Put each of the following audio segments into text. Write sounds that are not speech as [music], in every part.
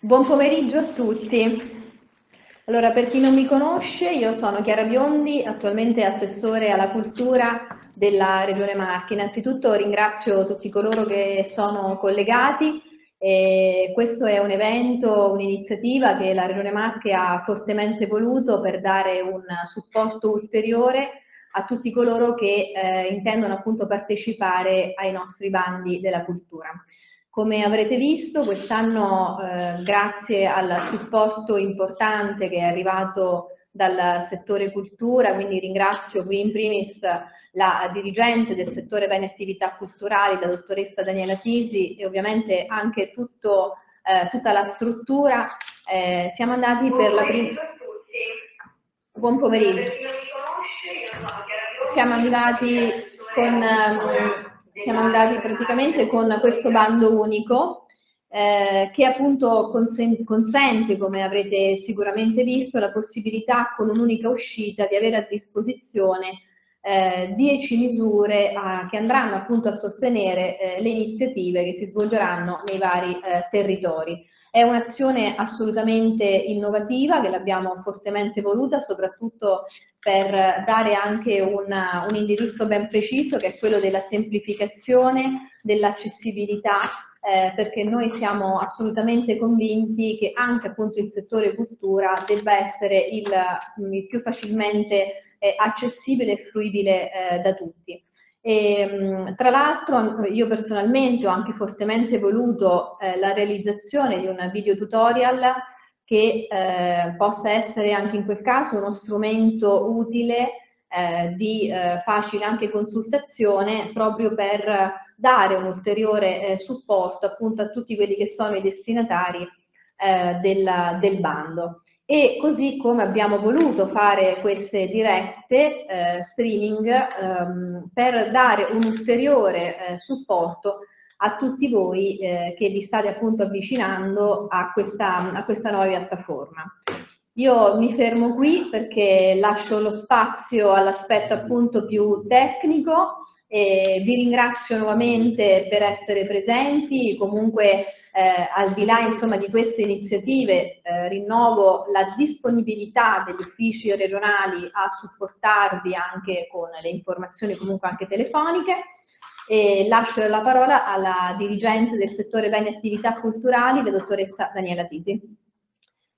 Buon pomeriggio a tutti. Allora, per chi non mi conosce, io sono Chiara Biondi, attualmente assessore alla cultura della Regione Marche. Innanzitutto ringrazio tutti coloro che sono collegati. E questo è un evento, un'iniziativa che la Regione Marche ha fortemente voluto per dare un supporto ulteriore a tutti coloro che eh, intendono appunto partecipare ai nostri bandi della cultura. Come avrete visto quest'anno eh, grazie al supporto importante che è arrivato dal settore cultura, quindi ringrazio qui in primis la dirigente del settore beni e attività culturali, la dottoressa Daniela Tisi e ovviamente anche tutto, eh, tutta la struttura. Eh, siamo andati per la prima... Buon pomeriggio. Siamo andati con... Eh, siamo andati praticamente con questo bando unico eh, che appunto consente, consente, come avrete sicuramente visto, la possibilità con un'unica uscita di avere a disposizione 10 eh, misure a, che andranno appunto a sostenere eh, le iniziative che si svolgeranno nei vari eh, territori. È un'azione assolutamente innovativa che l'abbiamo fortemente voluta, soprattutto per dare anche una, un indirizzo ben preciso che è quello della semplificazione, dell'accessibilità, eh, perché noi siamo assolutamente convinti che anche appunto il settore cultura debba essere il, il più facilmente eh, accessibile e fruibile eh, da tutti. E, tra l'altro io personalmente ho anche fortemente voluto eh, la realizzazione di un video tutorial che eh, possa essere anche in quel caso uno strumento utile eh, di eh, facile anche consultazione proprio per dare un ulteriore eh, supporto appunto a tutti quelli che sono i destinatari eh, della, del bando. E così come abbiamo voluto fare queste dirette eh, streaming ehm, per dare un ulteriore supporto a tutti voi eh, che vi state appunto avvicinando a questa, a questa nuova piattaforma. Io mi fermo qui perché lascio lo spazio all'aspetto appunto più tecnico e vi ringrazio nuovamente per essere presenti, comunque eh, al di là insomma, di queste iniziative eh, rinnovo la disponibilità degli uffici regionali a supportarvi anche con le informazioni comunque anche telefoniche e lascio la parola alla dirigente del settore beni e attività culturali, la dottoressa Daniela Tisi.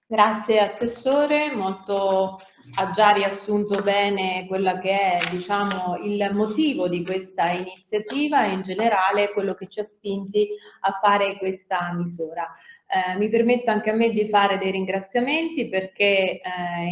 Grazie Assessore, molto, ha già riassunto bene quello che è diciamo, il motivo di questa iniziativa e in generale quello che ci ha spinti a fare questa misura. Eh, mi permetto anche a me di fare dei ringraziamenti perché eh,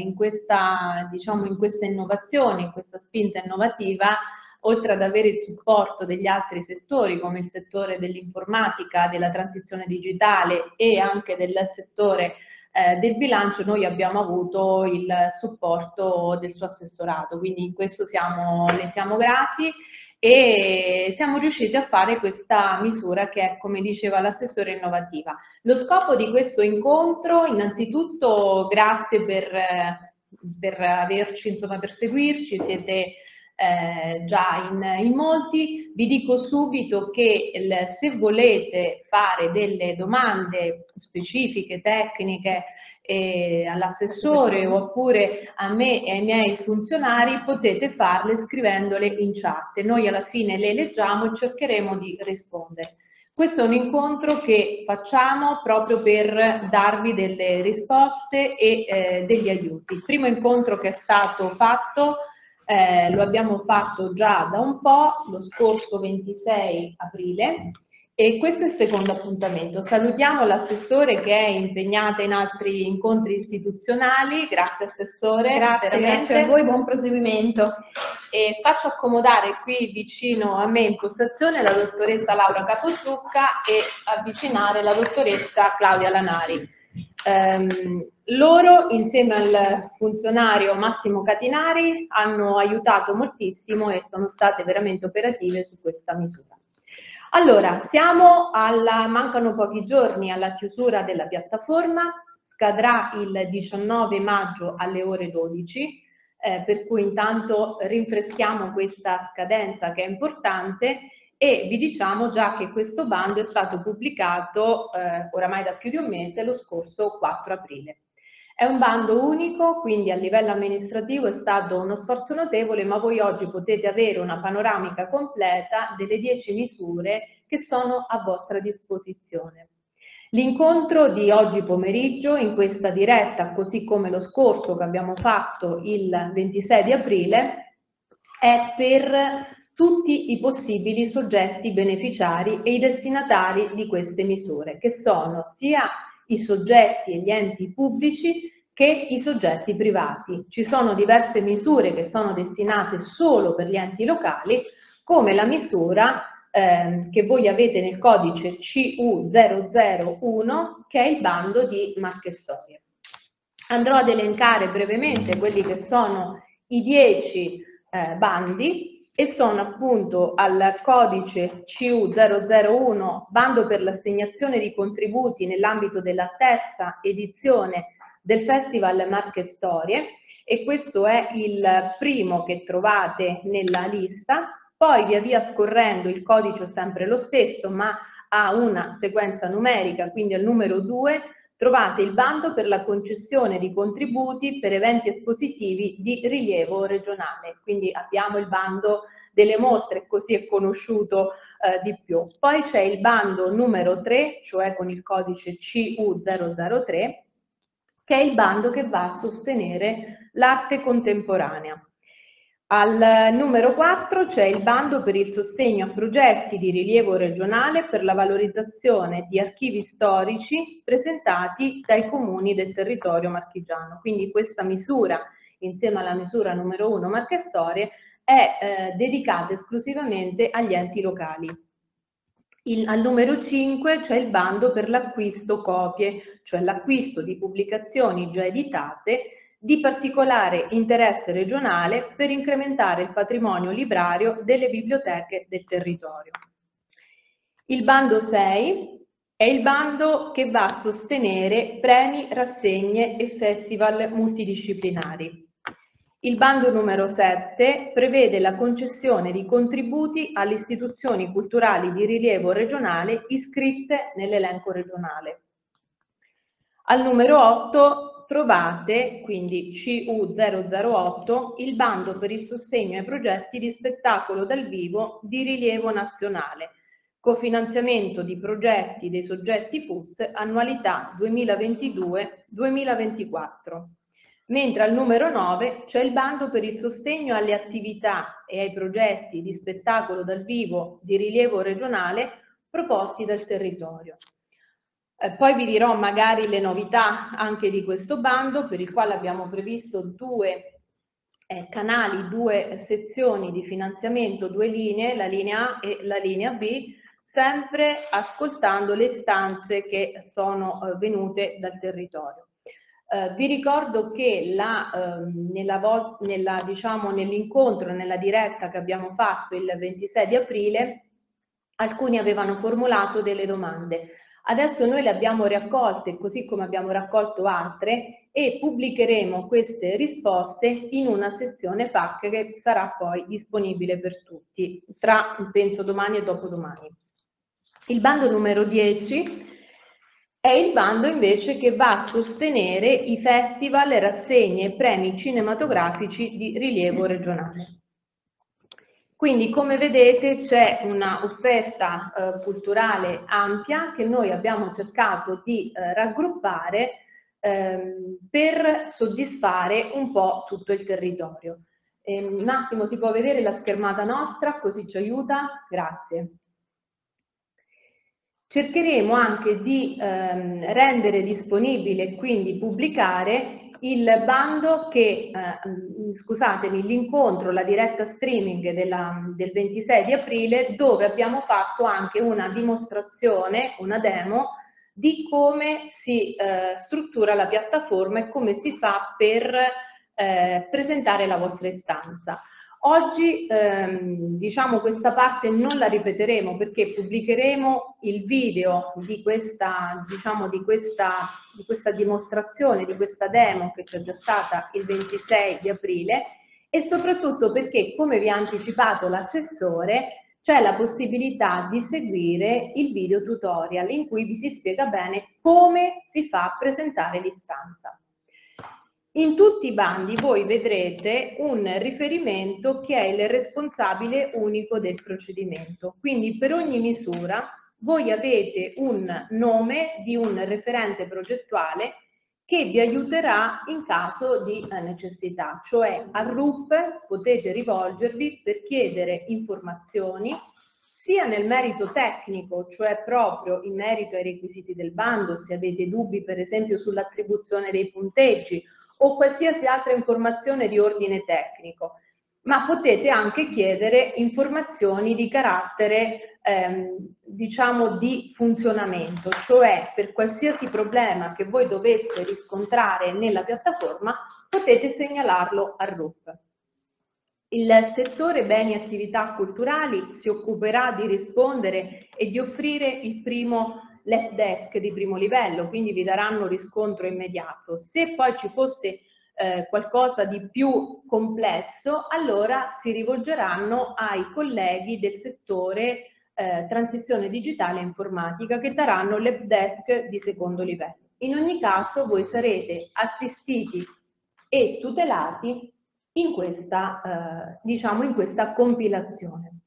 in, questa, diciamo, in questa innovazione, in questa spinta innovativa oltre ad avere il supporto degli altri settori come il settore dell'informatica, della transizione digitale e anche del settore eh, del bilancio, noi abbiamo avuto il supporto del suo assessorato, quindi in questo siamo, ne siamo grati e siamo riusciti a fare questa misura che è, come diceva l'assessore, innovativa. Lo scopo di questo incontro, innanzitutto grazie per, per averci, insomma, per seguirci, siete eh, già in, in, molti. Vi dico subito che il, se volete fare delle domande specifiche, tecniche eh, all'assessore oppure a me e ai miei funzionari potete farle scrivendole in chat. Noi alla fine le leggiamo e cercheremo di rispondere. Questo è un incontro che facciamo proprio per darvi delle risposte e eh, degli aiuti. Il primo incontro che è stato fatto eh, lo abbiamo fatto già da un po', lo scorso 26 aprile, e questo è il secondo appuntamento. Salutiamo l'assessore che è impegnata in altri incontri istituzionali. Grazie Assessore. Grazie, grazie a voi, buon proseguimento. E faccio accomodare qui vicino a me in postazione la dottoressa Laura Capozucca e avvicinare la dottoressa Claudia Lanari. Um, loro, insieme al funzionario Massimo Catinari, hanno aiutato moltissimo e sono state veramente operative su questa misura. Allora, siamo alla, mancano pochi giorni alla chiusura della piattaforma, scadrà il 19 maggio alle ore 12, eh, per cui intanto rinfreschiamo questa scadenza che è importante e vi diciamo già che questo bando è stato pubblicato eh, oramai da più di un mese, lo scorso 4 aprile. È un bando unico, quindi a livello amministrativo è stato uno sforzo notevole, ma voi oggi potete avere una panoramica completa delle 10 misure che sono a vostra disposizione. L'incontro di oggi pomeriggio in questa diretta, così come lo scorso che abbiamo fatto il 26 di aprile, è per tutti i possibili soggetti beneficiari e i destinatari di queste misure, che sono sia i soggetti e gli enti pubblici che i soggetti privati. Ci sono diverse misure che sono destinate solo per gli enti locali, come la misura eh, che voi avete nel codice CU001, che è il bando di Marche Storie. Andrò ad elencare brevemente quelli che sono i dieci eh, bandi e sono appunto al codice CU001, bando per l'assegnazione di contributi nell'ambito della terza edizione del Festival Marche Storie e questo è il primo che trovate nella lista. Poi via via scorrendo il codice è sempre lo stesso ma ha una sequenza numerica, quindi al numero 2 trovate il bando per la concessione di contributi per eventi espositivi di rilievo regionale. Quindi abbiamo il bando delle mostre, così è conosciuto eh, di più. Poi c'è il bando numero 3, cioè con il codice CU003, che è il bando che va a sostenere l'arte contemporanea. Al numero 4 c'è il bando per il sostegno a progetti di rilievo regionale per la valorizzazione di archivi storici presentati dai comuni del territorio marchigiano. Quindi questa misura, insieme alla misura numero 1 Marche Storie, è eh, dedicata esclusivamente agli enti locali. Il, al numero 5 c'è il bando per l'acquisto copie, cioè l'acquisto di pubblicazioni già editate di particolare interesse regionale per incrementare il patrimonio librario delle biblioteche del territorio. Il bando 6 è il bando che va a sostenere premi, rassegne e festival multidisciplinari. Il bando numero 7 prevede la concessione di contributi alle istituzioni culturali di rilievo regionale iscritte nell'elenco regionale. Al numero 8 trovate, quindi CU008, il bando per il sostegno ai progetti di spettacolo dal vivo di rilievo nazionale, cofinanziamento di progetti dei soggetti FUS, annualità 2022-2024. Mentre al numero 9 c'è il bando per il sostegno alle attività e ai progetti di spettacolo dal vivo di rilievo regionale proposti dal territorio. Eh, poi vi dirò magari le novità anche di questo bando per il quale abbiamo previsto due eh, canali, due sezioni di finanziamento, due linee, la linea A e la linea B, sempre ascoltando le istanze che sono eh, venute dal territorio. Uh, vi ricordo che uh, nell'incontro, nella, diciamo, nell nella diretta che abbiamo fatto il 26 di aprile, alcuni avevano formulato delle domande. Adesso noi le abbiamo raccolte, così come abbiamo raccolto altre, e pubblicheremo queste risposte in una sezione FAC che sarà poi disponibile per tutti, tra penso domani e dopodomani. Il bando numero 10 è il bando invece che va a sostenere i festival, rassegne e premi cinematografici di rilievo regionale. Quindi come vedete c'è una offerta eh, culturale ampia che noi abbiamo cercato di eh, raggruppare ehm, per soddisfare un po' tutto il territorio. Eh, Massimo si può vedere la schermata nostra così ci aiuta? Grazie. Cercheremo anche di ehm, rendere disponibile e quindi pubblicare il bando che, eh, scusatemi, l'incontro, la diretta streaming della, del 26 di aprile dove abbiamo fatto anche una dimostrazione, una demo di come si eh, struttura la piattaforma e come si fa per eh, presentare la vostra istanza. Oggi ehm, diciamo questa parte non la ripeteremo perché pubblicheremo il video di questa, diciamo, di questa, di questa dimostrazione, di questa demo che c'è già stata il 26 di aprile e soprattutto perché, come vi ha anticipato l'assessore, c'è la possibilità di seguire il video tutorial in cui vi si spiega bene come si fa a presentare l'istanza. In tutti i bandi voi vedrete un riferimento che è il responsabile unico del procedimento. Quindi per ogni misura voi avete un nome di un referente progettuale che vi aiuterà in caso di eh, necessità, cioè al RUP potete rivolgervi per chiedere informazioni sia nel merito tecnico, cioè proprio in merito ai requisiti del bando, se avete dubbi per esempio sull'attribuzione dei punteggi o qualsiasi altra informazione di ordine tecnico, ma potete anche chiedere informazioni di carattere ehm, diciamo di funzionamento, cioè per qualsiasi problema che voi doveste riscontrare nella piattaforma potete segnalarlo al RUP. Il settore beni e attività culturali si occuperà di rispondere e di offrire il primo left desk di primo livello, quindi vi daranno riscontro immediato. Se poi ci fosse eh, qualcosa di più complesso, allora si rivolgeranno ai colleghi del settore eh, transizione digitale e informatica che daranno l'help desk di secondo livello. In ogni caso voi sarete assistiti e tutelati in questa, eh, diciamo in questa compilazione.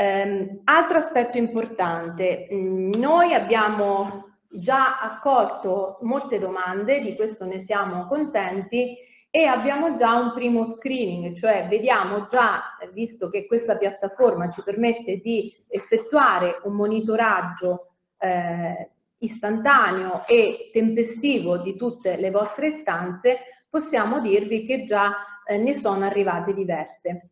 Um, altro aspetto importante, mm, noi abbiamo già accolto molte domande, di questo ne siamo contenti, e abbiamo già un primo screening, cioè vediamo già, visto che questa piattaforma ci permette di effettuare un monitoraggio eh, istantaneo e tempestivo di tutte le vostre istanze, possiamo dirvi che già eh, ne sono arrivate diverse.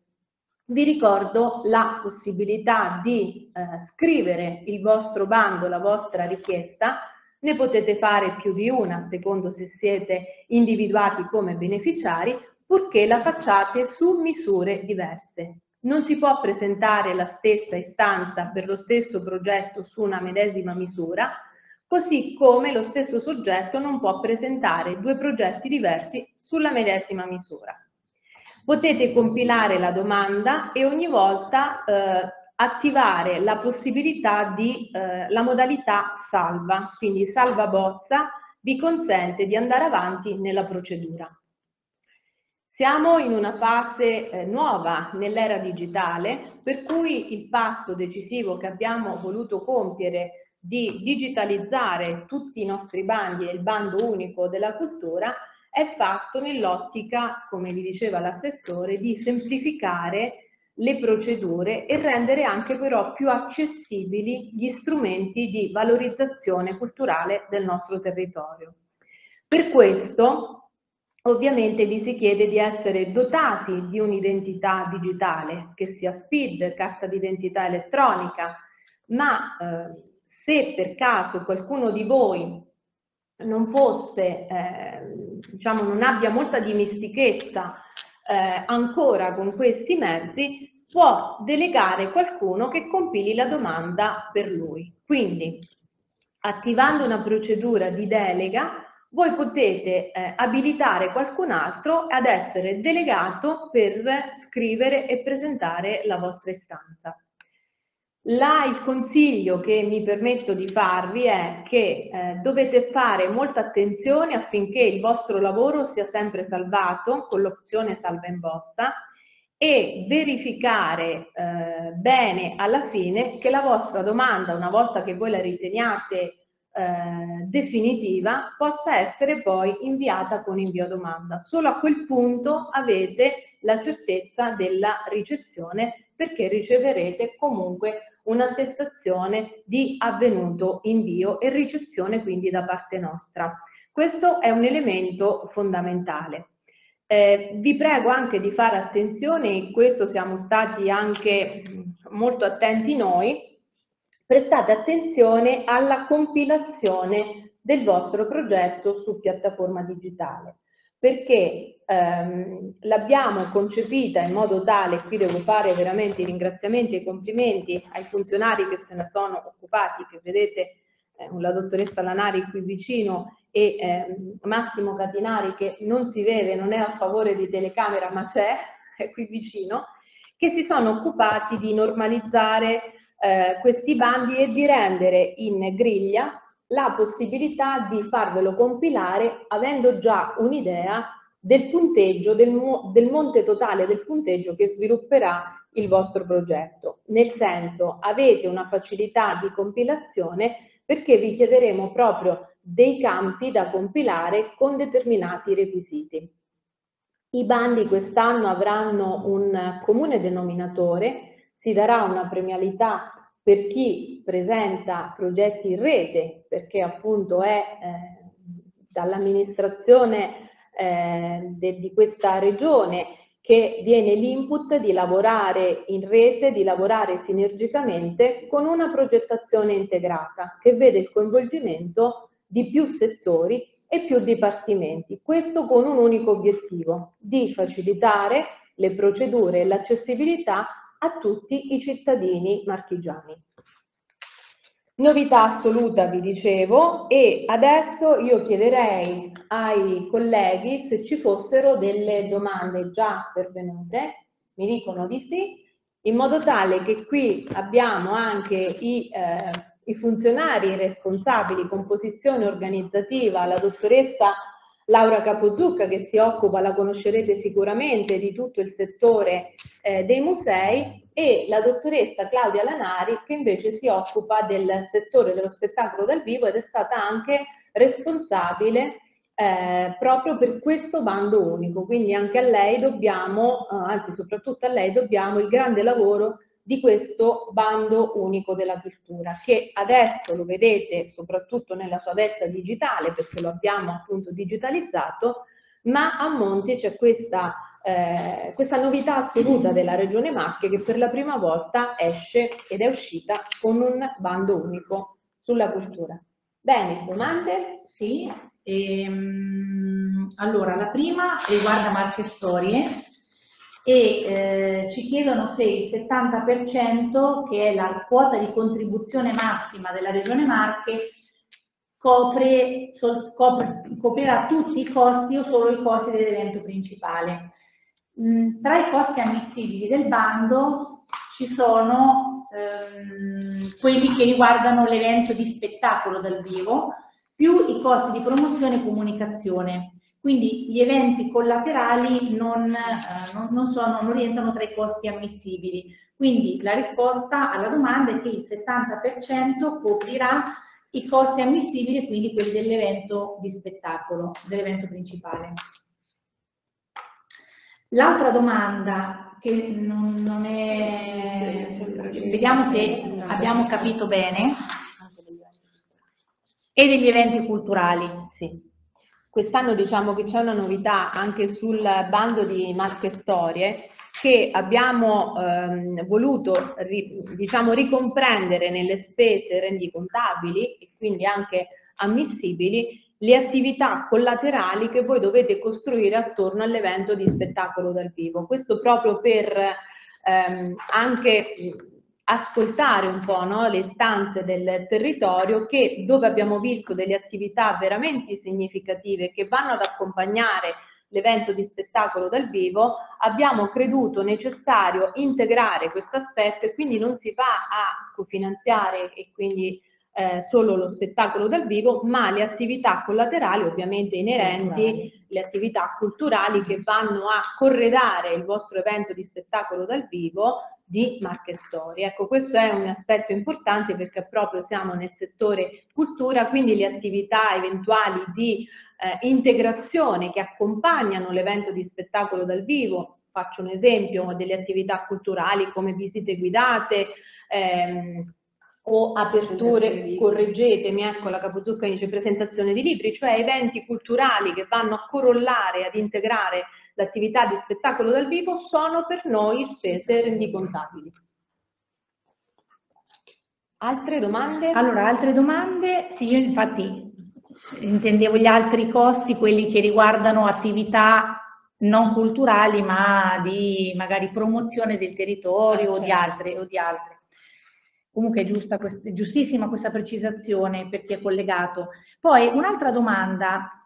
Vi ricordo la possibilità di eh, scrivere il vostro bando, la vostra richiesta, ne potete fare più di una, secondo se siete individuati come beneficiari, purché la facciate su misure diverse. Non si può presentare la stessa istanza per lo stesso progetto su una medesima misura, così come lo stesso soggetto non può presentare due progetti diversi sulla medesima misura. Potete compilare la domanda e ogni volta eh, attivare la possibilità di eh, la modalità salva, quindi salva bozza vi consente di andare avanti nella procedura. Siamo in una fase eh, nuova nell'era digitale, per cui il passo decisivo che abbiamo voluto compiere di digitalizzare tutti i nostri bandi e il bando unico della cultura è fatto nell'ottica, come vi diceva l'assessore, di semplificare le procedure e rendere anche però più accessibili gli strumenti di valorizzazione culturale del nostro territorio. Per questo ovviamente vi si chiede di essere dotati di un'identità digitale, che sia SPID, carta d'identità elettronica, ma eh, se per caso qualcuno di voi non fosse, eh, diciamo, non abbia molta dimestichezza eh, ancora con questi mezzi, può delegare qualcuno che compili la domanda per lui. Quindi, attivando una procedura di delega, voi potete eh, abilitare qualcun altro ad essere delegato per scrivere e presentare la vostra istanza. Là il consiglio che mi permetto di farvi è che eh, dovete fare molta attenzione affinché il vostro lavoro sia sempre salvato con l'opzione salva in bozza e verificare eh, bene alla fine che la vostra domanda, una volta che voi la riteniate eh, definitiva, possa essere poi inviata con invio domanda. Solo a quel punto avete la certezza della ricezione perché riceverete comunque un'attestazione di avvenuto invio e ricezione quindi da parte nostra. Questo è un elemento fondamentale. Eh, vi prego anche di fare attenzione, in questo siamo stati anche molto attenti noi, prestate attenzione alla compilazione del vostro progetto su piattaforma digitale perché ehm, l'abbiamo concepita in modo tale, qui devo fare veramente i ringraziamenti e i complimenti ai funzionari che se ne sono occupati, che vedete eh, la dottoressa Lanari qui vicino e eh, Massimo Catinari che non si vede, non è a favore di telecamera ma c'è, è qui vicino, che si sono occupati di normalizzare eh, questi bandi e di rendere in griglia la possibilità di farvelo compilare avendo già un'idea del punteggio, del, del monte totale del punteggio che svilupperà il vostro progetto. Nel senso, avete una facilità di compilazione perché vi chiederemo proprio dei campi da compilare con determinati requisiti. I bandi quest'anno avranno un comune denominatore, si darà una premialità per chi presenta progetti in rete, perché appunto è eh, dall'amministrazione eh, di questa regione che viene l'input di lavorare in rete, di lavorare sinergicamente con una progettazione integrata che vede il coinvolgimento di più settori e più dipartimenti. Questo con un unico obiettivo, di facilitare le procedure e l'accessibilità a tutti i cittadini marchigiani. Novità assoluta, vi dicevo, e adesso io chiederei ai colleghi se ci fossero delle domande già pervenute, mi dicono di sì, in modo tale che qui abbiamo anche i, eh, i funzionari responsabili con posizione organizzativa, la dottoressa Laura Capozucca che si occupa, la conoscerete sicuramente, di tutto il settore eh, dei musei e la dottoressa Claudia Lanari che invece si occupa del settore dello spettacolo dal vivo ed è stata anche responsabile eh, proprio per questo bando unico. Quindi anche a lei dobbiamo, eh, anzi soprattutto a lei dobbiamo il grande lavoro di questo bando unico della cultura, che adesso lo vedete soprattutto nella sua veste digitale, perché lo abbiamo appunto digitalizzato, ma a monte c'è questa, eh, questa novità assoluta della Regione Marche che per la prima volta esce ed è uscita con un bando unico sulla cultura. Bene, domande? Sì. Ehm, allora, la prima riguarda Marche Storie e eh, ci chiedono se il 70% che è la quota di contribuzione massima della Regione Marche copre, so, copre, coprirà tutti i costi o solo i costi dell'evento principale. Mm, tra i costi ammissibili del bando ci sono ehm, quelli che riguardano l'evento di spettacolo dal vivo, più i costi di promozione e comunicazione. Quindi gli eventi collaterali non, eh, non, sono, non rientrano tra i costi ammissibili. Quindi la risposta alla domanda è che il 70% coprirà i costi ammissibili, quindi quelli dell'evento di spettacolo, dell'evento principale. L'altra domanda che non, non è... vediamo se abbiamo capito bene, è degli eventi culturali. Sì. Quest'anno diciamo che c'è una novità anche sul bando di Marche Storie che abbiamo ehm, voluto ri, diciamo, ricomprendere nelle spese rendicontabili e quindi anche ammissibili le attività collaterali che voi dovete costruire attorno all'evento di spettacolo dal vivo. Questo proprio per ehm, anche ascoltare un po' no, le istanze del territorio che dove abbiamo visto delle attività veramente significative che vanno ad accompagnare l'evento di spettacolo dal vivo, abbiamo creduto necessario integrare questo aspetto e quindi non si va a cofinanziare e quindi eh, solo lo spettacolo dal vivo, ma le attività collaterali ovviamente inerenti, le attività culturali che vanno a corredare il vostro evento di spettacolo dal vivo di Marche Storie. Ecco, questo è un aspetto importante perché proprio siamo nel settore cultura, quindi le attività eventuali di eh, integrazione che accompagnano l'evento di spettacolo dal vivo, faccio un esempio, delle attività culturali come visite guidate, ehm, o aperture, correggetemi, ecco la Capozucca dice presentazione di libri, cioè eventi culturali che vanno a corollare, ad integrare l'attività di spettacolo dal vivo, sono per noi spese rendicontabili. Altre domande? Allora, altre domande? Sì, io infatti intendevo gli altri costi, quelli che riguardano attività non culturali ma di magari promozione del territorio ah, certo. o, di certo. altre, o di altre. Comunque è, giusta, è giustissima questa precisazione perché è collegato. Poi un'altra domanda,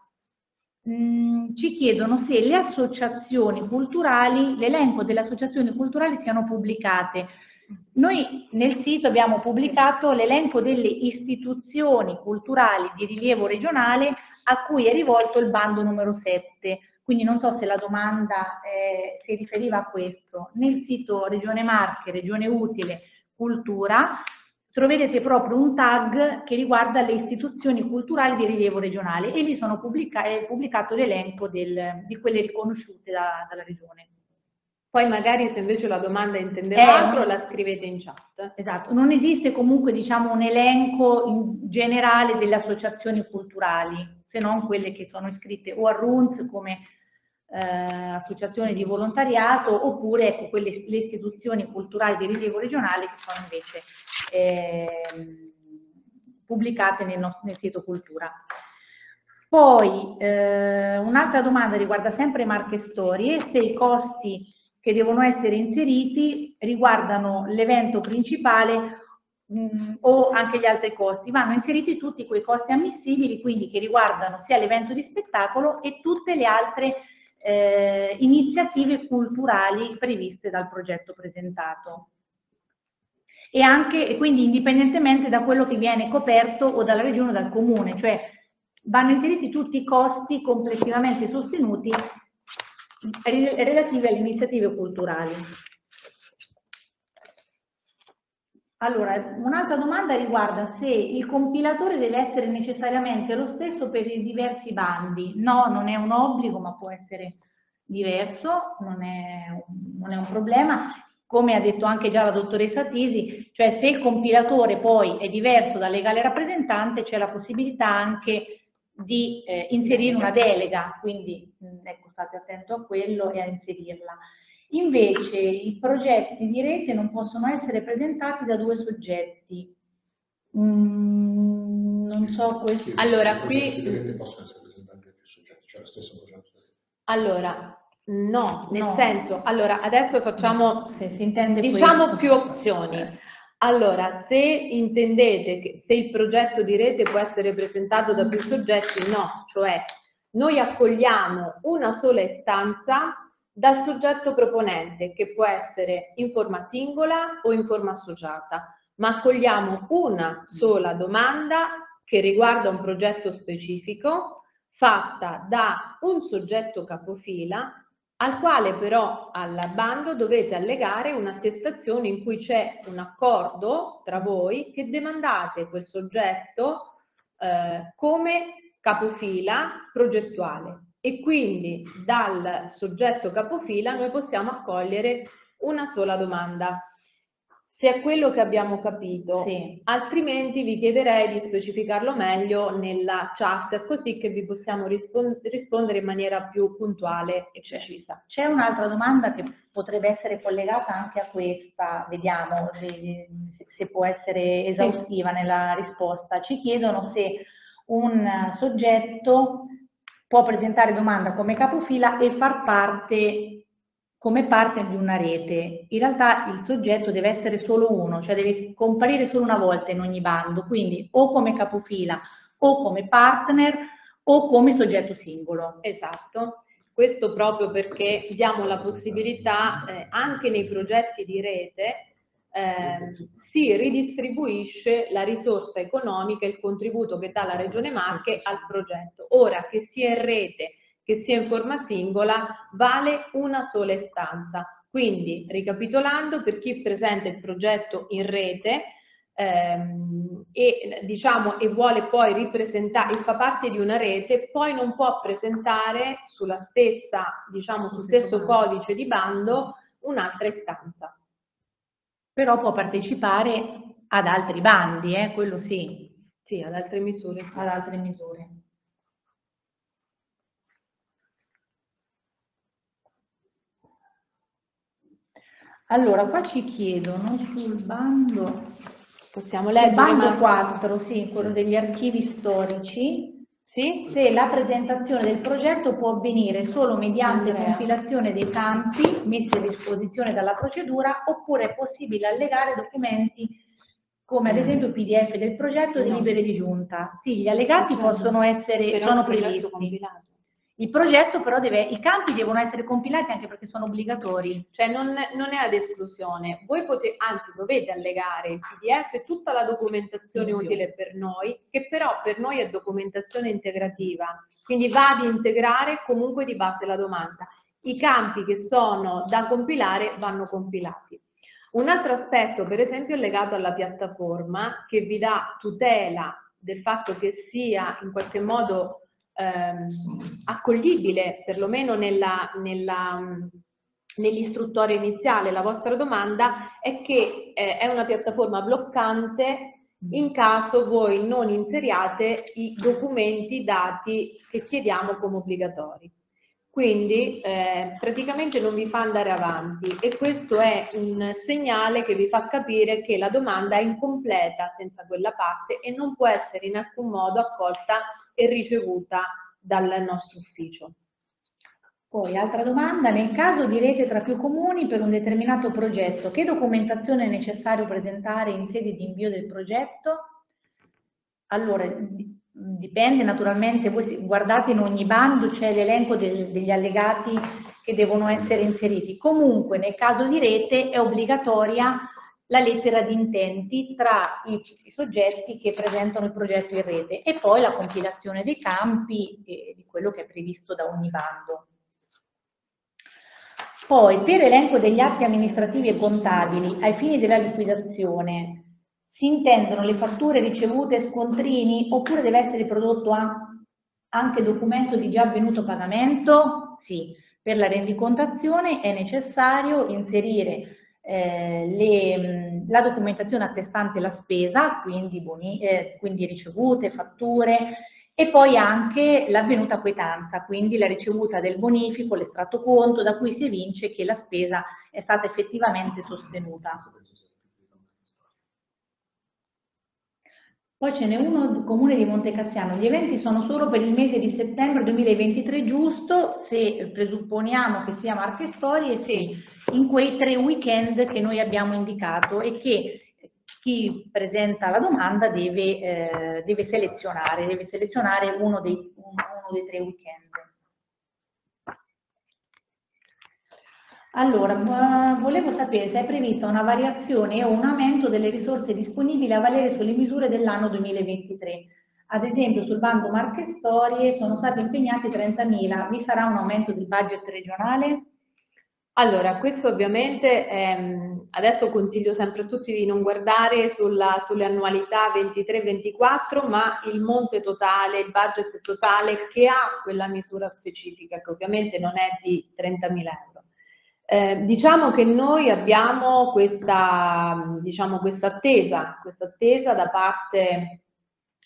Mm, ci chiedono se le associazioni culturali, l'elenco delle associazioni culturali siano pubblicate. Noi nel sito abbiamo pubblicato l'elenco delle istituzioni culturali di rilievo regionale a cui è rivolto il bando numero 7. Quindi non so se la domanda eh, si riferiva a questo. Nel sito Regione Marche, Regione Utile, Cultura, troverete proprio un tag che riguarda le istituzioni culturali di rilievo regionale e lì sono pubblica è pubblicato l'elenco di quelle riconosciute da, dalla regione. Poi magari se invece la domanda intendeva eh, altro la scrivete in chat. Esatto, non esiste comunque diciamo un elenco generale delle associazioni culturali, se non quelle che sono iscritte o a RUNS come eh, associazioni di volontariato oppure ecco, quelle, le istituzioni culturali di rilievo regionale che sono invece eh, pubblicate nel, nostro, nel, sito Cultura. Poi eh, un'altra domanda riguarda sempre Marche Storie, se i costi che devono essere inseriti riguardano l'evento principale mh, o anche gli altri costi. Vanno inseriti tutti quei costi ammissibili, quindi che riguardano sia l'evento di spettacolo e tutte le altre eh, iniziative culturali previste dal progetto presentato. E anche, quindi indipendentemente da quello che viene coperto o dalla regione o dal comune, cioè vanno inseriti tutti i costi complessivamente sostenuti relativi alle iniziative culturali. Allora, un'altra domanda riguarda se il compilatore deve essere necessariamente lo stesso per i diversi bandi. No, non è un obbligo, ma può essere diverso, non è, non è un problema. Come ha detto anche già la dottoressa Tisi, cioè se il compilatore poi è diverso dal legale rappresentante, c'è la possibilità anche di eh, inserire una delega, quindi mh, ecco, state attento a quello e a inserirla. Invece i progetti di rete non possono essere presentati da due soggetti. Mm, non so questo. Allora, qui... possono essere presentati da più soggetti, cioè lo stesso progetto. Allora, no, nel no. senso, allora adesso facciamo, se si intende diciamo questo. più opzioni. Allora, se intendete che se il progetto di rete può essere presentato da più soggetti, no, cioè noi accogliamo una sola istanza dal soggetto proponente, che può essere in forma singola o in forma associata, ma accogliamo una sola domanda che riguarda un progetto specifico fatta da un soggetto capofila al quale però al bando dovete allegare un'attestazione in cui c'è un accordo tra voi che demandate quel soggetto eh, come capofila progettuale e quindi dal soggetto capofila noi possiamo accogliere una sola domanda. Se è quello che abbiamo capito, sì. altrimenti vi chiederei di specificarlo meglio nella chat così che vi possiamo rispon rispondere in maniera più puntuale e precisa. C'è un'altra domanda che potrebbe essere collegata anche a questa, vediamo se può essere esaustiva sì. nella risposta. Ci chiedono se un soggetto può presentare domanda come capofila e far parte come parte di una rete. In realtà il soggetto deve essere solo uno, cioè deve comparire solo una volta in ogni bando, quindi o come capofila o come partner o come soggetto singolo. Esatto. Questo proprio perché diamo la possibilità eh, anche nei progetti di rete eh, si ridistribuisce la risorsa economica, il contributo che dà la Regione Marche al progetto. Ora che sia in rete, che sia in forma singola, vale una sola istanza. Quindi, ricapitolando, per chi presenta il progetto in rete ehm, e, diciamo, e vuole poi ripresentare, e fa parte di una rete, poi non può presentare sulla stessa, diciamo, sul stesso codice di bando un'altra istanza però può partecipare ad altri bandi, eh? quello sì. Sì, ad altre misure. Sì. Ad altre misure. Allora, qua ci chiedono sul bando, possiamo leggere? Bando 4, sì, quello degli archivi storici, sì, se la presentazione del progetto può avvenire solo mediante Andrea. compilazione dei campi messi a disposizione dalla procedura oppure è possibile allegare documenti come ad mm. esempio PDF del progetto no. libere di giunta. Sì, gli allegati possono essere, sono previsti. Il progetto però deve, i campi devono essere compilati anche perché sono obbligatori. Cioè non, non è ad esclusione. Voi potete, anzi dovete allegare il PDF tutta la documentazione Ovvio. utile per noi, che però per noi è documentazione integrativa, quindi va ad integrare comunque di base la domanda. I campi che sono da compilare vanno compilati. Un altro aspetto, per esempio, è legato alla piattaforma che vi dà tutela del fatto che sia in qualche modo ehm, accoglibile, perlomeno nella, nella, nell'istruttoria iniziale, la vostra domanda, è che eh, è una piattaforma bloccante in caso voi non inseriate i documenti, dati che chiediamo come obbligatori. Quindi eh, praticamente non vi fa andare avanti e questo è un segnale che vi fa capire che la domanda è incompleta senza quella parte e non può essere in alcun modo accolta e ricevuta dal nostro ufficio. Poi, altra domanda, nel caso di rete tra più comuni per un determinato progetto, che documentazione è necessario presentare in sede di invio del progetto? Allora, dipende naturalmente, voi guardate in ogni bando c'è l'elenco degli allegati che devono essere inseriti. Comunque, nel caso di rete è obbligatoria la lettera di intenti tra i, i, soggetti che presentano il progetto in rete e poi la compilazione dei campi e di quello che è previsto da ogni bando. Poi, per elenco degli atti amministrativi e contabili ai fini della liquidazione, si intendono le fatture ricevute scontrini oppure deve essere prodotto anche documento di già avvenuto pagamento? Sì, per la rendicontazione è necessario inserire eh, le, la documentazione attestante la spesa, quindi, boni, eh, quindi ricevute, fatture, e poi anche l'avvenuta quietanza, quindi la ricevuta del bonifico, l'estratto conto da cui si evince che la spesa è stata effettivamente sostenuta. Poi ce n'è uno del comune di Montecassiano. Gli eventi sono solo per il mese di settembre 2023, giusto? Se presupponiamo che sia Marche Storie, sì, in quei tre weekend che noi abbiamo indicato e che chi presenta la domanda deve, eh, deve selezionare, deve selezionare uno dei, uno dei tre weekend. Allora, volevo sapere se è prevista una variazione o un aumento delle risorse disponibili a valere sulle misure dell'anno 2023. Ad esempio sul bando Marche Storie sono stati impegnati 30.000, vi sarà un aumento del budget regionale? Allora, questo ovviamente ehm, adesso consiglio sempre a tutti di non guardare sulla, sulle annualità 23-24, ma il monte totale, il budget totale che ha quella misura specifica, che ovviamente non è di 30.000 euro. Eh, diciamo che noi abbiamo questa, diciamo, questa attesa, questa attesa da parte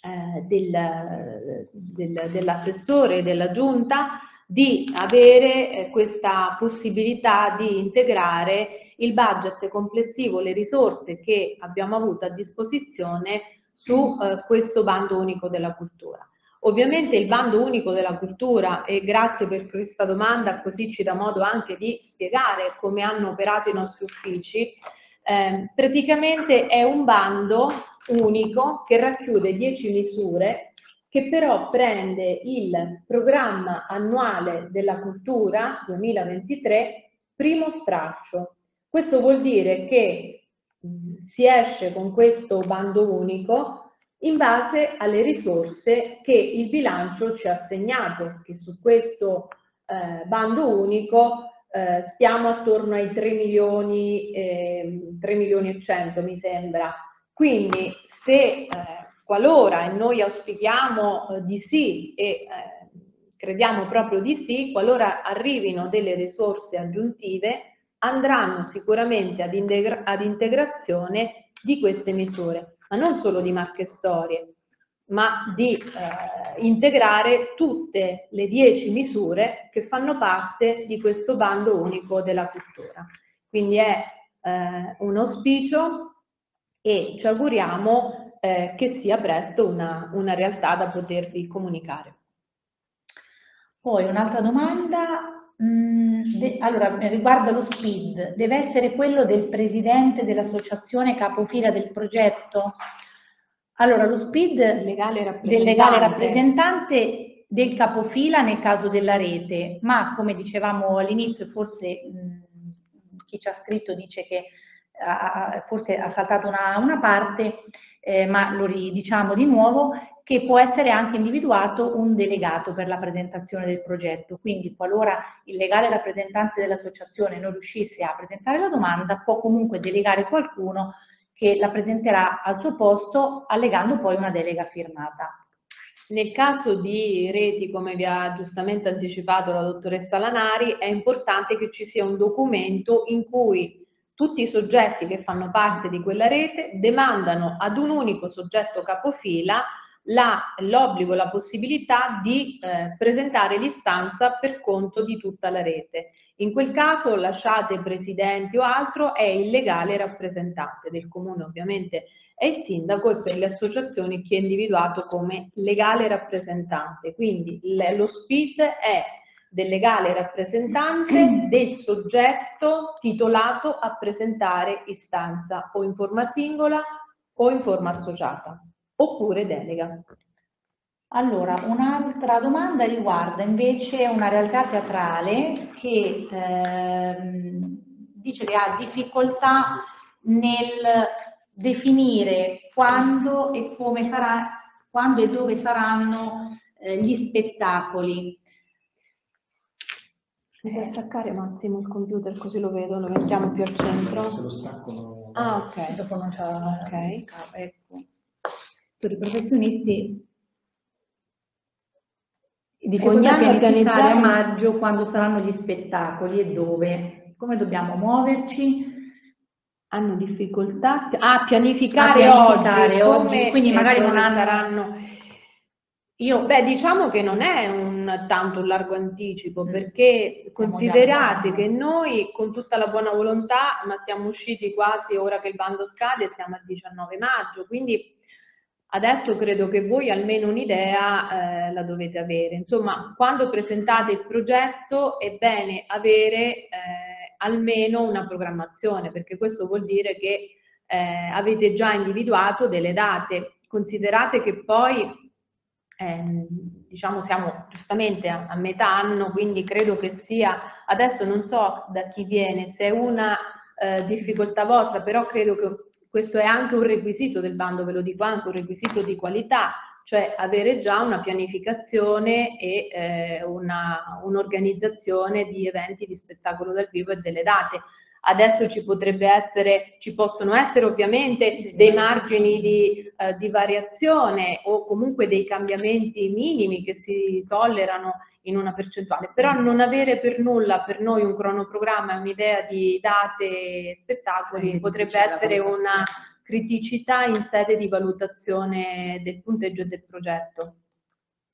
eh, del, del, dell'assessore della giunta di avere eh, questa possibilità di integrare il budget complessivo, le risorse che abbiamo avuto a disposizione su eh, questo bando unico della cultura. Ovviamente il bando unico della cultura, e grazie per questa domanda, così ci dà modo anche di spiegare come hanno operato i nostri uffici, eh, praticamente è un bando unico che racchiude 10 misure che però prende il programma annuale della cultura 2023 primo straccio. Questo vuol dire che mh, si esce con questo bando unico in base alle risorse che il bilancio ci ha assegnato, che su questo eh, bando unico eh, stiamo attorno ai 3 milioni, eh, 3 milioni e 100 mi sembra. Quindi se eh, qualora, e noi auspichiamo eh, di sì e eh, crediamo proprio di sì, qualora arrivino delle risorse aggiuntive, andranno sicuramente ad, integra ad integrazione di queste misure ma non solo di marche storie, ma di eh, integrare tutte le dieci misure che fanno parte di questo bando unico della cultura. Quindi è eh, un auspicio e ci auguriamo eh, che sia presto una, una realtà da potervi comunicare. Poi un'altra domanda, Mm, allora, riguardo lo SPID, deve essere quello del presidente dell'associazione capofila del progetto? Allora, lo SPID legale del legale rappresentante del capofila nel caso della rete, ma come dicevamo all'inizio, forse mh, chi ci ha scritto dice che ha, forse ha saltato una, una parte, eh, ma lo ridiciamo di nuovo, che può essere anche individuato un delegato per la presentazione del progetto. Quindi qualora il legale rappresentante dell'associazione non riuscisse a presentare la domanda, può comunque delegare qualcuno che la presenterà al suo posto allegando poi una delega firmata. Nel caso di reti, come vi ha giustamente anticipato la dottoressa Lanari, è importante che ci sia un documento in cui tutti i soggetti che fanno parte di quella rete demandano ad un unico soggetto capofila l'obbligo, la, possibilità di eh, presentare l'istanza per conto di tutta la rete. In quel caso lasciate presidenti o altro è il legale rappresentante del comune ovviamente è il sindaco e per le associazioni chi è individuato come legale rappresentante. Quindi lo SPID è del legale rappresentante del soggetto titolato a presentare istanza o in forma singola o in forma associata oppure delega. Allora, un'altra domanda riguarda invece una realtà teatrale che ehm, dice che ha difficoltà nel definire quando e come sarà, quando e dove saranno eh, gli spettacoli. Mi puoi staccare Massimo il computer così lo vedo, lo mettiamo più al centro. Se lo stacco no. Ah, ok. Dopo non c'è. Ok. Ecco per i professionisti difficoltà a pianificare a maggio quando saranno gli spettacoli e dove, come dobbiamo muoverci? Hanno difficoltà a pianificare, a pianificare oggi, oggi quindi magari non hanno... saranno... Io, beh, diciamo che non è un tanto un largo anticipo, mm. perché considerate che noi con tutta la buona volontà, ma siamo usciti quasi ora che il bando scade, siamo al 19 maggio, quindi Adesso credo che voi almeno un'idea eh, la dovete avere. Insomma, quando presentate il progetto è bene avere eh, almeno una programmazione, perché questo vuol dire che eh, avete già individuato delle date. Considerate che poi, ehm, diciamo, siamo giustamente a, a, metà anno, quindi credo che sia, adesso non so da chi viene, se è una eh, difficoltà vostra, però credo che questo è anche un requisito del bando, ve lo dico anche un requisito di qualità, cioè avere già una pianificazione e eh, un'organizzazione un di eventi di spettacolo dal vivo e delle date. Adesso ci potrebbe essere, ci possono essere ovviamente dei margini di, eh, di variazione o comunque dei cambiamenti minimi che si tollerano in una percentuale, però non avere per nulla per noi un cronoprogramma e un'idea di date e spettacoli potrebbe essere una criticità in sede di valutazione del punteggio del progetto.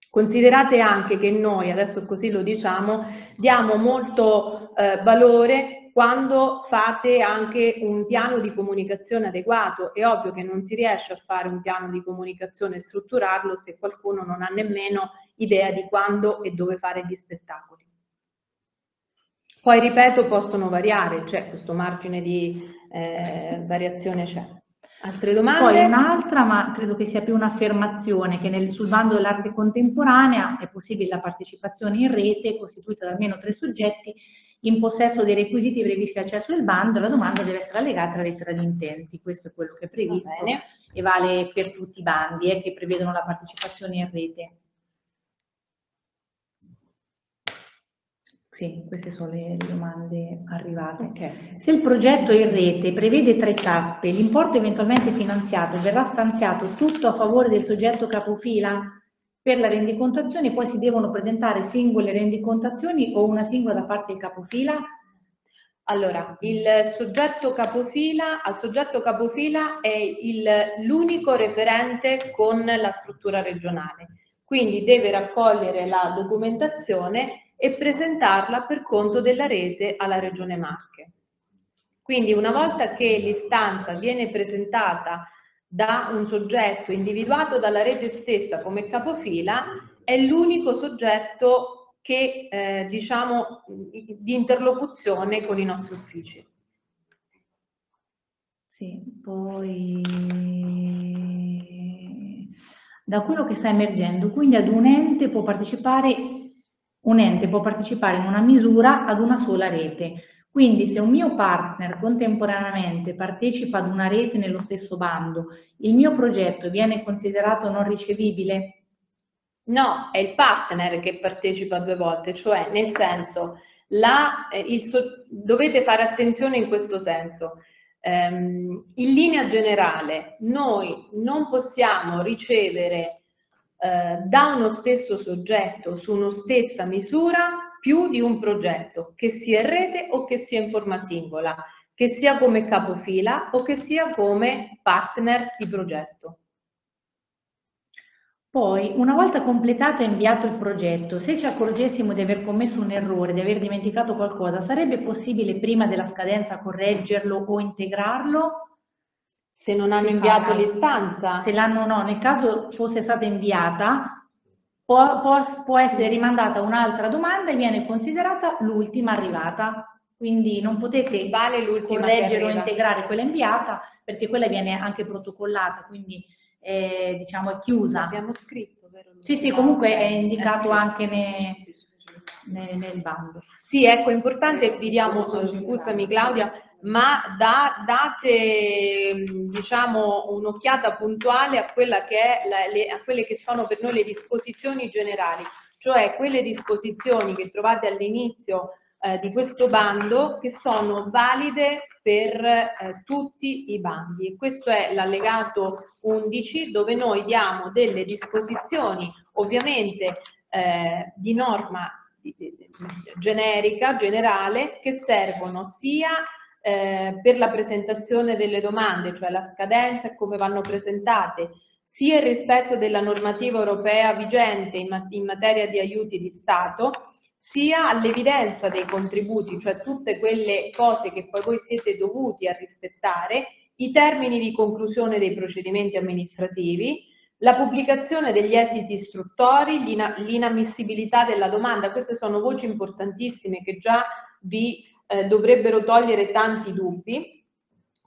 Considerate anche che noi, adesso così lo diciamo, diamo molto eh, valore quando fate anche un piano di comunicazione adeguato. È ovvio che non si riesce a fare un piano di comunicazione e strutturarlo se qualcuno non ha nemmeno idea di quando e dove fare gli spettacoli. Poi, ripeto, possono variare, c'è questo margine di eh, variazione c'è. Altre domande? Poi un'altra, ma credo che sia più un'affermazione, che nel, sul bando dell'arte contemporanea è possibile la partecipazione in rete costituita da almeno tre soggetti in possesso dei requisiti previsti accesso al bando, la domanda deve essere allegata alla lettera di intenti, questo è quello che è previsto e vale per tutti i bandi eh, che prevedono la partecipazione in rete. Sì, queste sono le domande arrivate. Okay, sì. Se il progetto in rete prevede tre tappe, l'importo eventualmente finanziato verrà stanziato tutto a favore del soggetto capofila? Per la rendicontazione poi si devono presentare singole rendicontazioni o una singola da parte del capofila? Allora, il soggetto capofila, al soggetto capofila è l'unico referente con la struttura regionale, quindi deve raccogliere la documentazione e presentarla per conto della rete alla Regione Marche. Quindi una volta che l'istanza viene presentata da un soggetto individuato dalla rete stessa come capofila, è l'unico soggetto che eh, diciamo di interlocuzione con i nostri uffici. Sì, poi da quello che sta emergendo, quindi ad un ente può partecipare, un ente può partecipare in una misura ad una sola rete. Quindi se un mio partner contemporaneamente partecipa ad una rete nello stesso bando, il mio progetto viene considerato non ricevibile? No, è il partner che partecipa due volte, cioè nel senso, la, eh, so, dovete fare attenzione in questo senso. Um, in linea generale, noi non possiamo ricevere eh, da uno stesso soggetto su una stessa misura più di un progetto, che sia in rete o che sia in forma singola, che sia come capofila o che sia come partner di progetto. Poi, una volta completato e inviato il progetto, se ci accorgessimo di aver commesso un errore, di aver dimenticato qualcosa, sarebbe possibile prima della scadenza correggerlo o integrarlo? Se non hanno si inviato fa, l'istanza? Se l'hanno no, nel caso fosse stata inviata, può, può, può essere rimandata un'altra domanda e viene considerata l'ultima arrivata. Quindi non potete vale correggere o integrare quella inviata perché quella viene anche protocollata, quindi è, diciamo, è chiusa. Abbiamo scritto, vero? Sì, sì, comunque è indicato è anche ne, ne, nel bando. Sì, ecco, è importante, vi diamo, scusami Claudia, ma da, date diciamo, un'occhiata puntuale a, la, le, a quelle che sono per noi le disposizioni generali, cioè quelle disposizioni che trovate all'inizio eh, di questo bando che sono valide per eh, tutti i bandi. Questo è l'allegato 11 dove noi diamo delle disposizioni ovviamente eh, di norma generica, generale, che servono sia eh, per la presentazione delle domande, cioè la scadenza e come vanno presentate, sia il rispetto della normativa europea vigente in, mat in materia di aiuti di Stato, sia all'evidenza dei contributi, cioè tutte quelle cose che poi voi siete dovuti a rispettare, i termini di conclusione dei procedimenti amministrativi, la pubblicazione degli esiti istruttori, l'inammissibilità della domanda, queste sono voci importantissime che già vi eh, dovrebbero togliere tanti dubbi,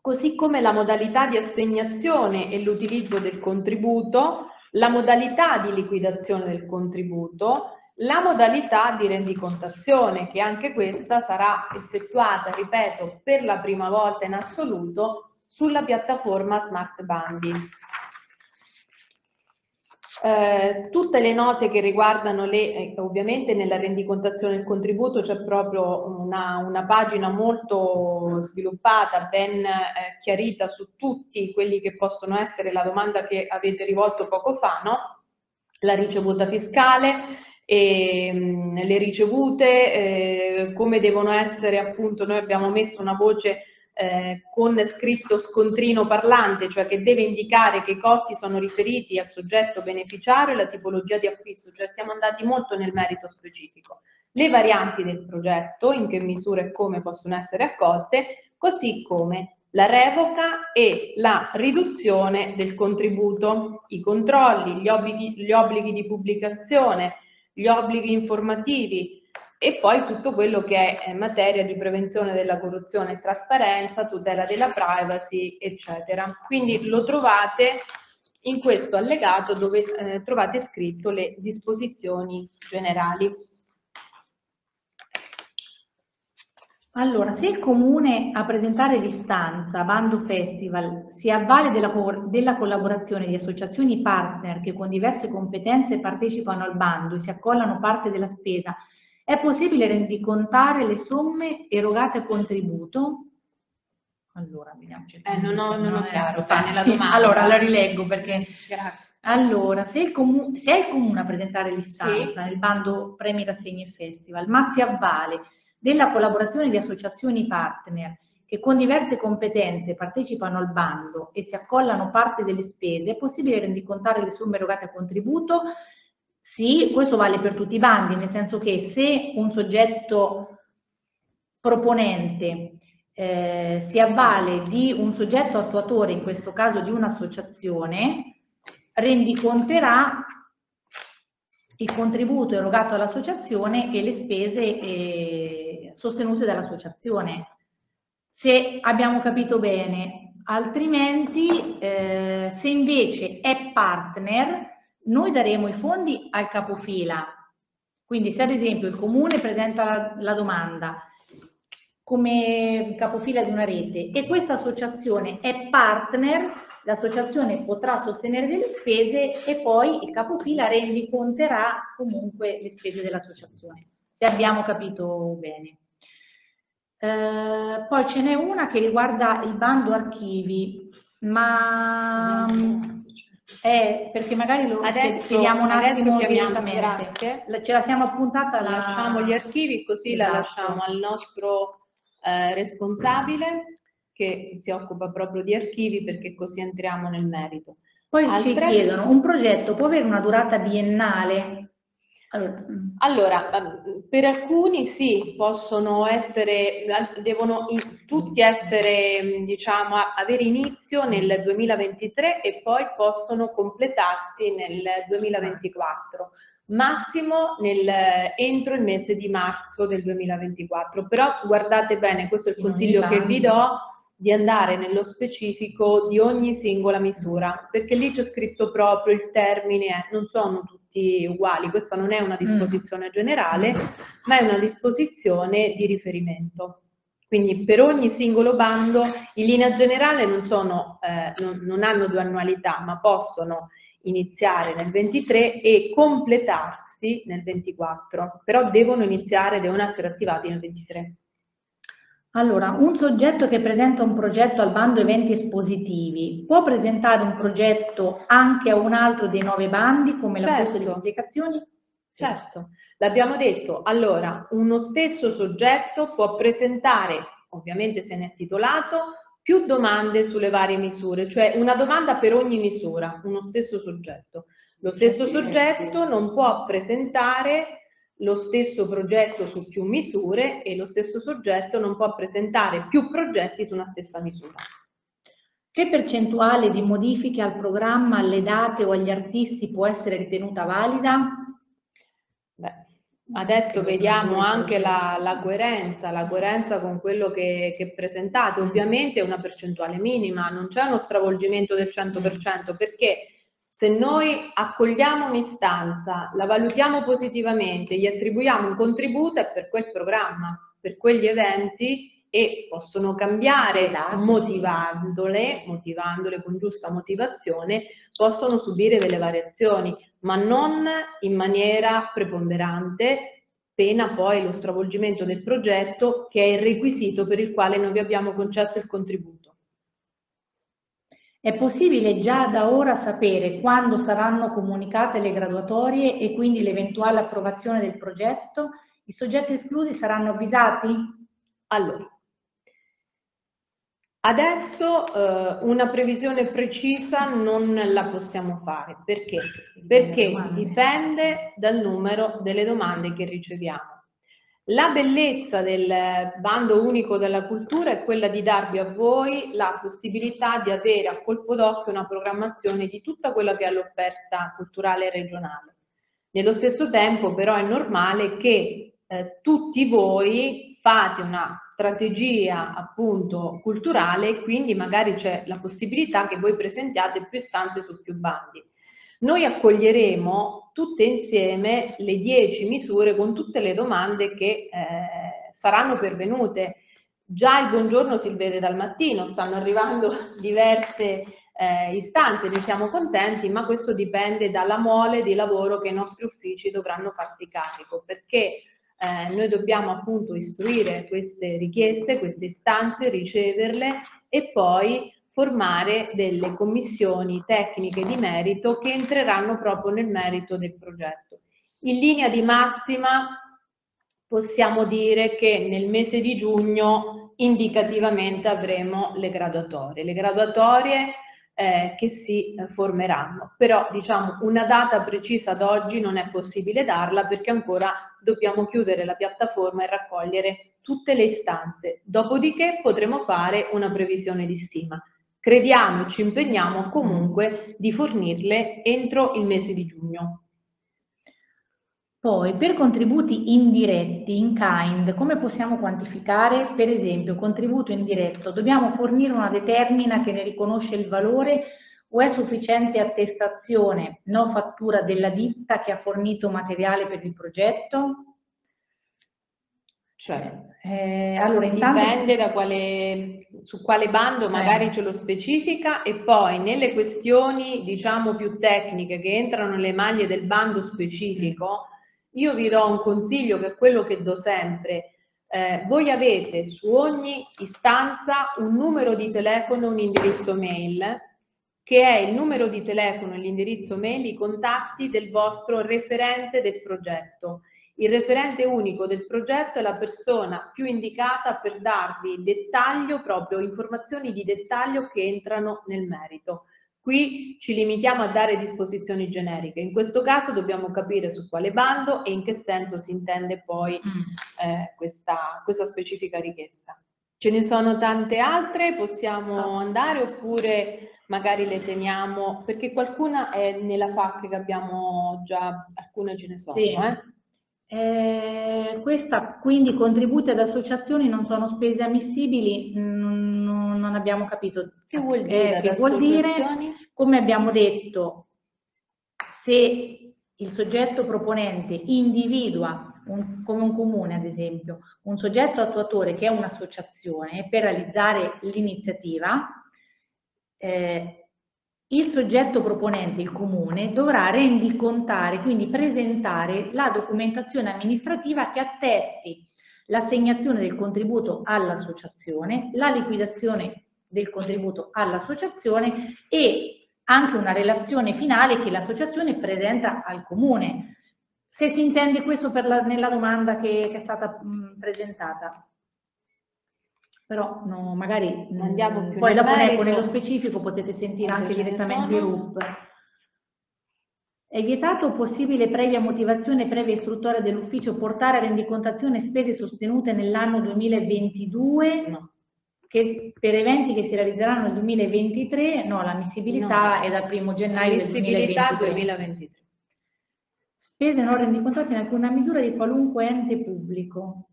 così come la modalità di assegnazione e l'utilizzo del contributo, la modalità di liquidazione del contributo, la modalità di rendicontazione, che anche questa sarà effettuata, ripeto, per la prima volta in assoluto sulla piattaforma Smart Banding. Eh, tutte le note che riguardano le, eh, ovviamente nella rendicontazione del contributo c'è proprio una, una, pagina molto sviluppata, ben eh, chiarita su tutti quelli che possono essere la domanda che avete rivolto poco fa, no? La ricevuta fiscale, e, mh, le ricevute, eh, come devono essere appunto, noi abbiamo messo una voce eh, con scritto scontrino parlante, cioè che deve indicare che i costi sono riferiti al soggetto beneficiario e la tipologia di acquisto, cioè siamo andati molto nel merito specifico. Le varianti del progetto, in che misura e come possono essere accolte, così come la revoca e la riduzione del contributo, i controlli, gli obblighi, gli obblighi di pubblicazione, gli obblighi informativi, e poi tutto quello che è materia di prevenzione della corruzione trasparenza, tutela della privacy, eccetera. Quindi lo trovate in questo allegato dove eh, trovate scritto le disposizioni generali. Allora, se il comune a presentare l'istanza bando festival si avvale della, della, collaborazione di associazioni partner che con diverse competenze partecipano al bando e si accollano parte della spesa è possibile rendicontare le somme erogate a contributo? Allora, vediamo. Eh, non ho, non ho chiaro, nella domanda. Allora, la rileggo perché... Grazie. Allora, se, il comune, se è il comune a presentare l'istanza sì. nel bando Premi Rassegni e Festival, ma si avvale della collaborazione di associazioni partner che con diverse competenze partecipano al bando e si accollano parte delle spese, è possibile rendicontare le somme erogate a contributo sì, questo vale per tutti i bandi, nel senso che se un soggetto proponente eh, si avvale di un soggetto attuatore, in questo caso di un'associazione, rendiconterà il contributo erogato all'associazione e le spese eh, sostenute dall'associazione. Se abbiamo capito bene, altrimenti eh, se invece è partner noi daremo i fondi al capofila, quindi se ad esempio il comune presenta la, la domanda come capofila di una rete e questa associazione è partner, l'associazione potrà sostenere delle spese e poi il capofila rendiconterà comunque le spese dell'associazione, se abbiamo capito bene. Eh, poi ce n'è una che riguarda il bando archivi, ma è perché magari lo adesso, spieghiamo un attimo direttamente. Ce la siamo appuntata. Lasciamo gli archivi così esatto. la lasciamo al nostro eh, responsabile che si occupa proprio di archivi perché così entriamo nel merito. Poi Altre... ci chiedono, un progetto può avere una durata biennale? Allora, ehm, per alcuni sì, possono essere, devono tutti essere, diciamo, avere inizio nel 2023 e poi possono completarsi nel 2024 massimo nel, entro il mese di marzo del 2024. Però guardate bene, questo è il consiglio che vi do, di andare nello specifico di ogni singola misura, perché lì c'è scritto proprio il termine, non sono tutti uguali, questa non è una mm. disposizione generale, ma è una disposizione di riferimento. Quindi per ogni singolo bando in linea generale non, sono, eh, non, non hanno due annualità, ma possono iniziare nel 23 e completarsi nel 24, però devono iniziare, devono essere attivati nel 23. Allora, un soggetto che presenta un progetto al bando eventi espositivi può presentare un progetto anche a un altro dei nove bandi come certo. la corso di pubblicazioni? Certo, l'abbiamo detto. Allora, uno stesso soggetto può presentare, ovviamente se ne è titolato, più domande sulle varie misure, cioè una domanda per ogni misura, uno stesso soggetto. Lo stesso soggetto non può presentare lo stesso progetto su più misure e lo stesso soggetto non può presentare più progetti su una stessa misura. Che percentuale di modifiche al programma, alle date o agli artisti può essere ritenuta valida? Beh, Adesso vediamo anche la, la, coerenza, la coerenza con quello che, che presentate. Ovviamente è una percentuale minima, non c'è uno stravolgimento del 100%, perché se noi accogliamo un'istanza, la valutiamo positivamente, gli attribuiamo un contributo è per quel programma, per quegli eventi e possono cambiare motivandole, motivandole con giusta motivazione, possono subire delle variazioni ma non in maniera preponderante, pena poi lo stravolgimento del progetto che è il requisito per il quale noi vi abbiamo concesso il contributo. È possibile già da ora sapere quando saranno comunicate le graduatorie e quindi l'eventuale approvazione del progetto? I soggetti esclusi saranno avvisati? Allora, Adesso eh, una previsione precisa non la possiamo fare. Perché? Perché dipende dal numero delle domande che riceviamo. La bellezza del bando unico della cultura è quella di darvi a voi la possibilità di avere a colpo d'occhio una programmazione di tutta quella che è l'offerta culturale regionale. Nello stesso tempo però è normale che eh, tutti voi fate una strategia appunto culturale e quindi magari c'è la possibilità che voi presentiate più istanze su più bandi. Noi accoglieremo tutte insieme le 10 misure con tutte le domande che eh, saranno pervenute. Già il buongiorno si vede dal mattino, stanno arrivando [laughs] diverse eh, istanze, ne siamo contenti, ma questo dipende dalla mole di lavoro che i nostri uffici dovranno farsi carico, perché eh, noi dobbiamo appunto istruire queste richieste, queste istanze, riceverle e poi formare delle commissioni tecniche di merito che entreranno proprio nel merito del progetto. In linea di massima possiamo dire che nel mese di giugno indicativamente avremo le graduatorie. Le graduatorie eh, che si formeranno. Però diciamo una data precisa ad oggi non è possibile darla perché ancora dobbiamo chiudere la piattaforma e raccogliere tutte le istanze. Dopodiché potremo fare una previsione di stima. Crediamo e ci impegniamo comunque di fornirle entro il mese di giugno. Poi, per contributi indiretti, in kind, come possiamo quantificare? Per esempio, contributo indiretto, dobbiamo fornire una determina che ne riconosce il valore o è sufficiente attestazione, no fattura della ditta che ha fornito materiale per il progetto? Cioè, eh, allora, intanto... Dipende da quale, su quale bando magari eh. ce lo specifica e poi nelle questioni diciamo più tecniche che entrano nelle maglie del bando specifico, io vi do un consiglio che è quello che do sempre. Eh, voi avete su ogni istanza un numero di telefono, un indirizzo mail che è il numero di telefono e l'indirizzo mail, i contatti del vostro referente del progetto. Il referente unico del progetto è la persona più indicata per darvi dettaglio, proprio informazioni di dettaglio che entrano nel merito. Qui ci limitiamo a dare disposizioni generiche, in questo caso dobbiamo capire su quale bando e in che senso si intende poi mm. eh, questa, questa specifica richiesta. Ce ne sono tante altre, possiamo andare oppure magari le teniamo, perché qualcuna è nella FAC che abbiamo già, alcune ce ne sono. Sì. Eh? Eh, questa quindi contributi ad associazioni non sono spese ammissibili, non, non abbiamo capito che vuol dire. Eh, che vuol dire come abbiamo detto, se il soggetto proponente individua un, come un comune ad esempio un soggetto attuatore che è un'associazione per realizzare l'iniziativa, eh, il soggetto proponente, il comune, dovrà rendicontare, quindi presentare la documentazione amministrativa che attesti l'assegnazione del contributo all'associazione, la liquidazione del contributo all'associazione e anche una relazione finale che l'associazione presenta al comune. Se si intende questo la, nella domanda che, che è stata mh, presentata però no, magari andiamo più poi dopo merito. nello specifico potete sentire anche direttamente i RUP. È vietato o possibile previa motivazione previa istruttoria dell'ufficio portare a rendicontazione spese sostenute nell'anno 2022 no. che, per eventi che si realizzeranno nel 2023? No, l'ammissibilità no. è dal 1 gennaio del 2023. 2023. Spese non rendicontate in alcuna misura di qualunque ente pubblico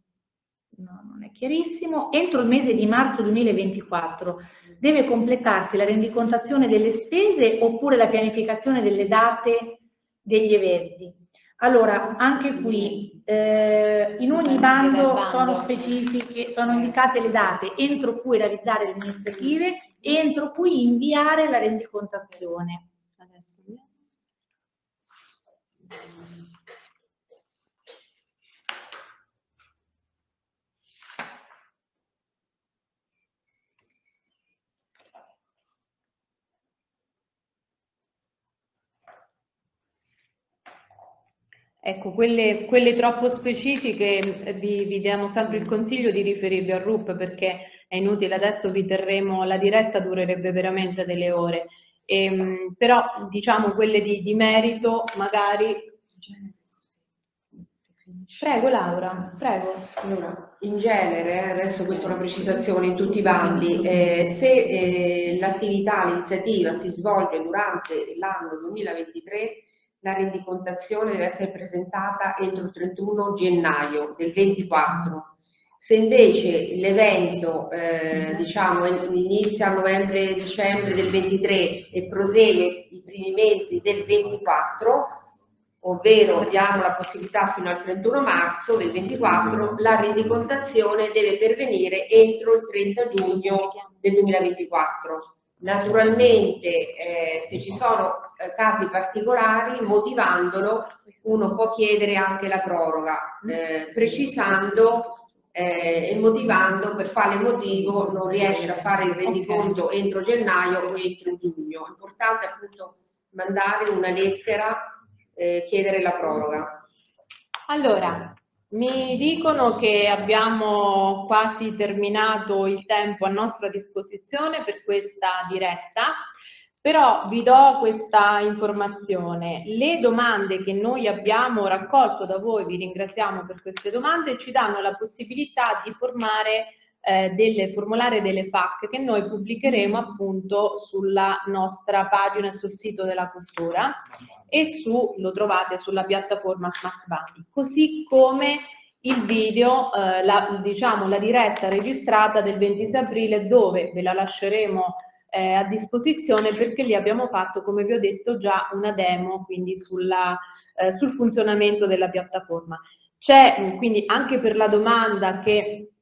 no, non è chiarissimo, entro il mese di marzo 2024 deve completarsi la rendicontazione delle spese oppure la pianificazione delle date degli eventi. Allora, anche qui, eh, in ogni bando sono specifiche, sono indicate le date entro cui realizzare le iniziative e entro cui inviare la rendicontazione. Adesso Ecco, quelle, quelle troppo specifiche eh, vi, vi, diamo sempre il consiglio di riferirvi al RUP perché è inutile, adesso vi terremo, la diretta durerebbe veramente delle ore, e, ehm, però diciamo quelle di, di merito magari... Prego Laura, prego. Allora, in genere, adesso questa è una precisazione in tutti i bandi, eh, se eh, l'attività, l'iniziativa si svolge durante l'anno 2023 la rendicontazione deve essere presentata entro il 31 gennaio del 24. Se invece l'evento eh, diciamo, inizia a novembre-dicembre del 23 e prosegue i primi mesi del 24, ovvero diamo la possibilità fino al 31 marzo del 24, la rendicontazione deve pervenire entro il 30 giugno del 2024. Naturalmente eh, se ci sono eh, casi particolari, motivandolo, uno può chiedere anche la proroga, eh, precisando eh, e motivando per quale motivo non riesce a fare il rendiconto okay. entro gennaio o entro giugno. È importante appunto mandare una lettera, eh, chiedere la proroga. Allora, mi dicono che abbiamo quasi terminato il tempo a nostra disposizione per questa diretta, però vi do questa informazione. Le domande che noi abbiamo raccolto da voi, vi ringraziamo per queste domande, ci danno la possibilità di formare eh, delle, formulare delle FAC che noi pubblicheremo appunto sulla nostra pagina e sul sito della cultura e su, lo trovate sulla piattaforma Smart Bandi, così come il video, eh, la, diciamo la diretta registrata del 26 aprile dove ve la lasceremo eh, a disposizione perché lì abbiamo fatto, come vi ho detto, già una demo quindi sulla, eh, sul funzionamento della piattaforma. C'è quindi anche per la domanda che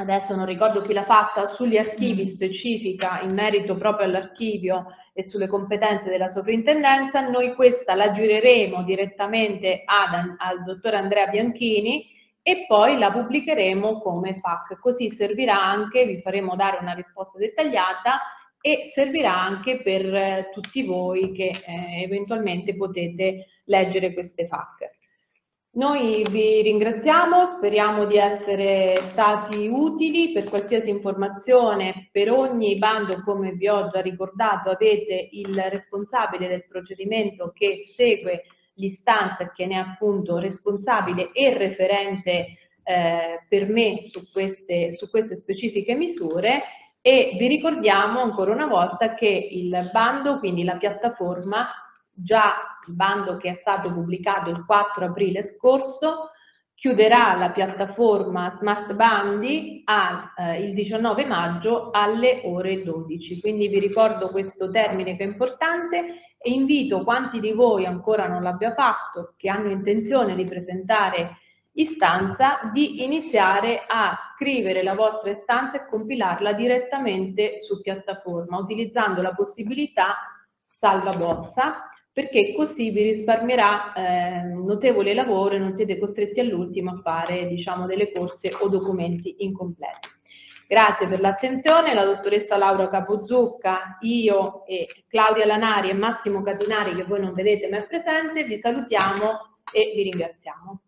adesso non ricordo chi l'ha fatta, sugli archivi specifica in merito proprio all'archivio e sulle competenze della sovrintendenza, noi questa la gireremo direttamente ad, al dottor Andrea Bianchini e poi la pubblicheremo come FAC, così servirà anche, vi faremo dare una risposta dettagliata e servirà anche per eh, tutti voi che eh, eventualmente potete leggere queste FAC. Noi vi ringraziamo, speriamo di essere stati utili per qualsiasi informazione, per ogni bando, come vi ho già ricordato, avete il responsabile del procedimento che segue l'istanza che ne è appunto responsabile e referente eh, per me su queste, su queste specifiche misure. E vi ricordiamo ancora una volta che il bando, quindi la piattaforma, già il bando che è stato pubblicato il 4 aprile scorso, chiuderà la piattaforma Smart Bandi a, eh, il 19 maggio alle ore 12. Quindi vi ricordo questo termine che è importante e invito quanti di voi ancora non l'abbia fatto, che hanno intenzione di presentare istanza di iniziare a scrivere la vostra istanza e compilarla direttamente su piattaforma utilizzando la possibilità salva bozza perché così vi risparmierà eh, notevole lavoro e non siete costretti all'ultimo a fare diciamo delle corse o documenti incompleti. Grazie per l'attenzione, la dottoressa Laura Capozucca, io e Claudia Lanari e Massimo Catinari che voi non vedete ma è presente, vi salutiamo e vi ringraziamo.